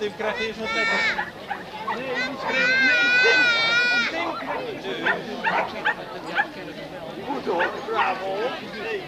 Tim krijgt eerst wat lekker. Nee, niet schreeuwen. Nee, Tim! Tim krijgt... Goed hoor, bravo. Nee.